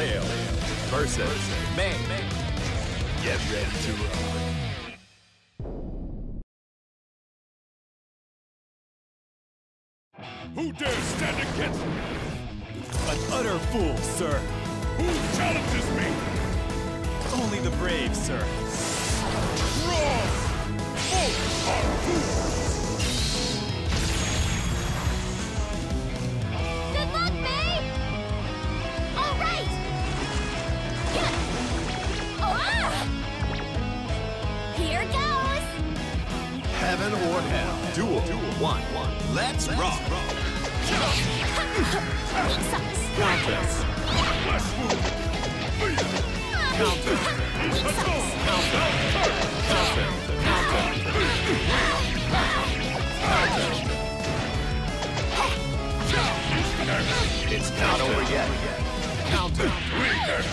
Leo versus May. Get ready to rock. Who dares stand against me? An utter fool, sir. Who challenges me? Only the brave, sir. Heaven or hell. Duel. One. One. Let's rock. Weak sauce. Counter. Flesh wound! Counter. Sauce. Counter. Counter. It's not over yet. Counter. Mr.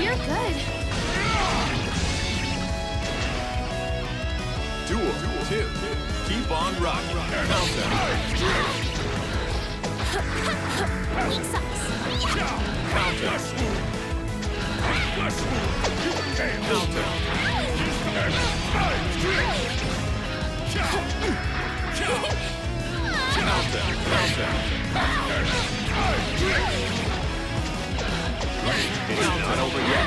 You're good. Duel. Two. Keep on rocking. Counter. Weak sauce. Counter. Flesh wound! You can't! Counter. Counter. Counter. It's not over yet.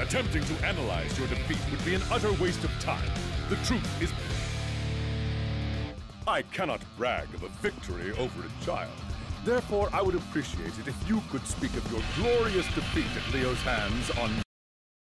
Attempting to analyze your defeat would be an utter waste of time. The truth is. I cannot brag of a victory over a child. Therefore, I would appreciate it if you could speak of your glorious defeat at Leo's hands on